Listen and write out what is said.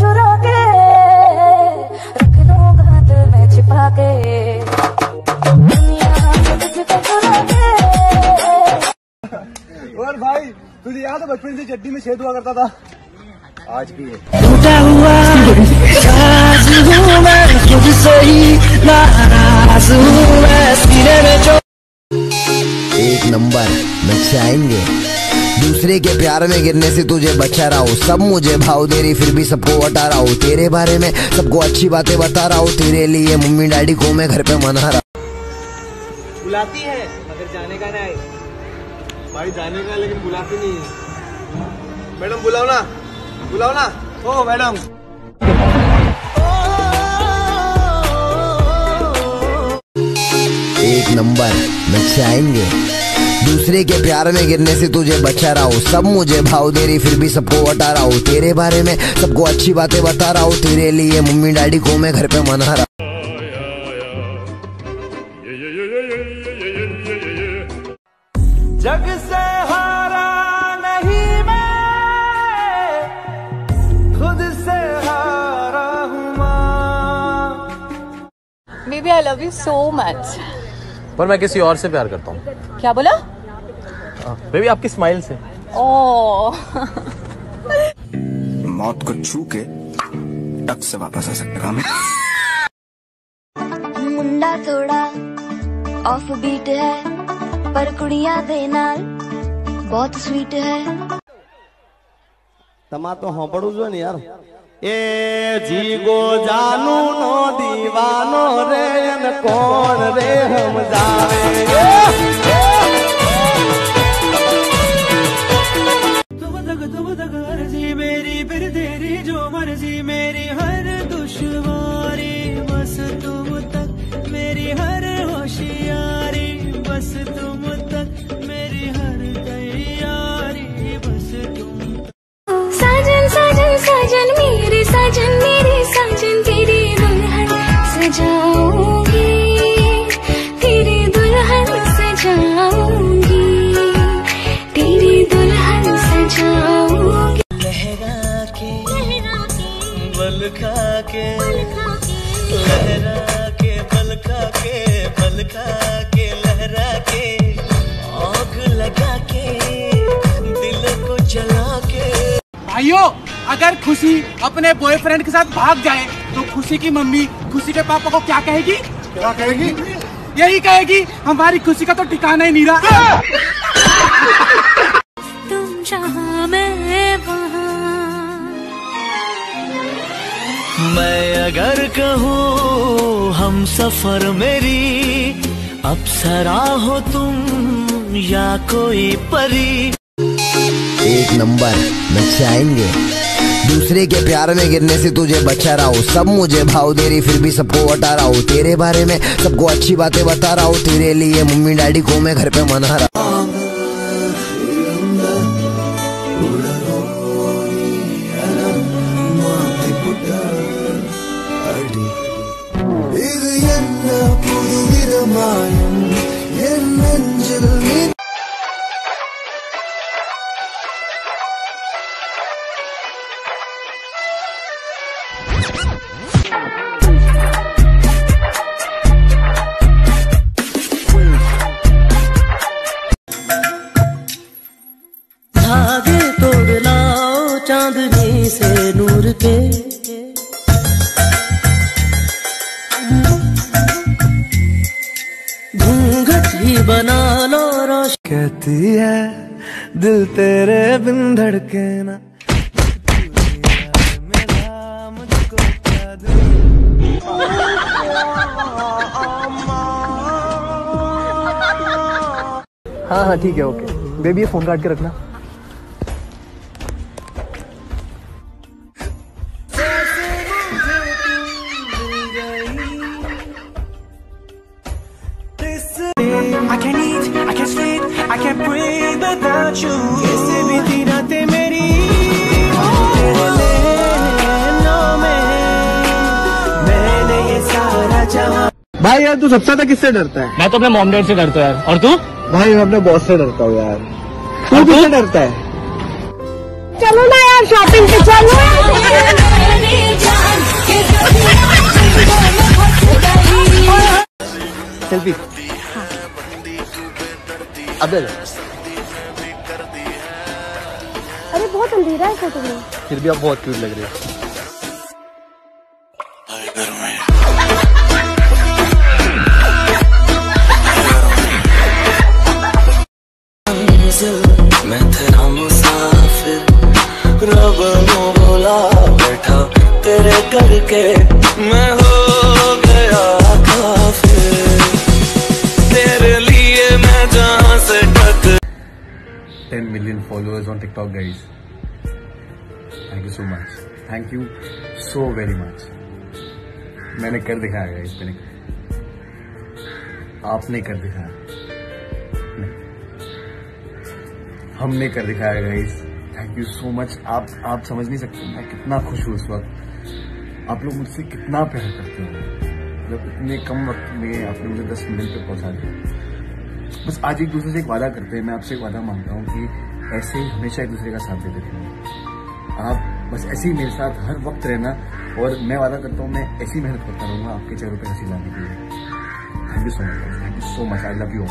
चुरा के रख दूँगा दिल में छिपा के दुनिया से तुझको चुरा के और भाई तुझे याद है बचपन से चड्डी में छेद हुआ करता था? आज भी है। टूटा हुआ राज मैं खुद ही नाराज़ हूँ मैं सीने में जो एक नंबर नचाएँगे दूसरे के प्यार में गिरने से तुझे बचा रहा हूँ। सब मुझे भाव दे रही फिर भी सबको हटा रहा हूँ। तेरे बारे में सबको अच्छी बातें बता रहा हूँ। तेरे लिए मम्मी डैडी को मैं घर पे मना रहा बुलाती है मगर जाने का नहीं। भाई जाने का लेकिन बुलाती नहीं है। मैडम बुलाओ ना। बुलाओ ना। ओ मैडम। एक नंबर नचाएँगे दूसरे के प्यार में गिरने से तुझे बचा रहा हूँ। सब मुझे भाव दे रही फिर भी सबको हटा रहा हूँ। तेरे बारे में सबको अच्छी बातें बता रहा हूँ। तेरे लिए मम्मी डैडी को मैं घर पे मना रहा जग से हारा नहीं मैं खुद से हारा हूँ baby I love you so much पर मैं किसी और से प्यार करता हूँ। क्या बोला? हाँ, बेबी आपकी स्माइल से। मौत को छू के टक से वापस आ सकता हूँ मुंडा थोड़ा ऑफ़ बीट है पर कुड़िया देना बहुत स्वीट है। तमा तो हाँ पड़ू जो नहीं यार। એ જીગો જાનુ નો દીવાનો રે અને કોણ રે સમજાવે मेरी फिर तेरी जो मर्जी मेरी हर दुश्वारी बस तुम तक मेरी हर होशियारी बस तुम तक मेरी हर बल के लहरा के आग लगा के दिल को जला के। भाइयों अगर खुशी अपने बॉयफ्रेंड के साथ भाग जाए तो खुशी की मम्मी खुशी के पापा को क्या कहेगी? क्या कहेगी? यही कहेगी हमारी खुशी का तो ठिकाना ही नहीं रहा। तुम जहाँ मैं मैं अगर कहूँ, हम सफ़र मेरी अप्सरा हो तुम या कोई परी? एक नंबर नचाएँगे दूसरे के प्यार में गिरने से तुझे बचा रहा हूँ। सब मुझे भाव दे रही, फिर भी सबको हटा रहा हूँ। तेरे बारे में सबको अच्छी बातें बता रहा हूँ। तेरे लिए मम्मी डैडी को मैं घर पे मना रहा இது புதுவிதமாயும் என் நெஞ்சில் நீ धागे तोड़ लाओ चांदनी से नूर के बना लो रोश। कहती है दिल तेरे बिन धड़के ना। हाँ हाँ ठीक है ओके। बेबी ये फ़ोन काट के रखना। I can't eat, I can't sleep, I can't breathe without you. कैसे बीती रातें मेरी तेरे नैनों में मैंने ये सारा जहाँ भाई यार तू सबसे ज़्यादा किससे डरता है? मैं तो अपने मॉम डैड से डरता हूँ यार। और तू? भाई मैं अपने बॉस से डरता हूँ यार। तू किससे डरता है? चलो ना यार शॉपिंग पे चलो। अबे। अरे बहुत अंधेरा है फ़ोटो में फिर भी आप बहुत क्यूट लग रही हो। मैं तेरा मुसाफिर रब नु बोला बैठा तेरे करके मैं हो गया। 10 million followers on TikTok, guys. Thank you so much. Thank you so very much. मैंने कर दिखाया गाइस मैंने। आपने कर दिखाया। हमने कर दिखाया guys thank you so much आप आप समझ नहीं सकते मैं कितना खुश हूँ इस वक्त। आप लोग मुझसे कितना प्यार करते हो। मतलब इतने कम वक्त में आपने मुझे 10 मिनट पे पहुँचा दिया। बस आज एक दूसरे से एक वादा करते हैं। मैं आपसे एक वादा माँगता हूँ कि ऐसे ही हमेशा एक दूसरे का साथ देते रहेंगे आप बस ऐसे ही मेरे साथ हर वक्त रहना और मैं वादा करता हूँ, मैं ऐसी मेहनत करता रहूँगा आपके चेहरों पर हँसी लाने के लिए। Thank you so much thank you so much I love you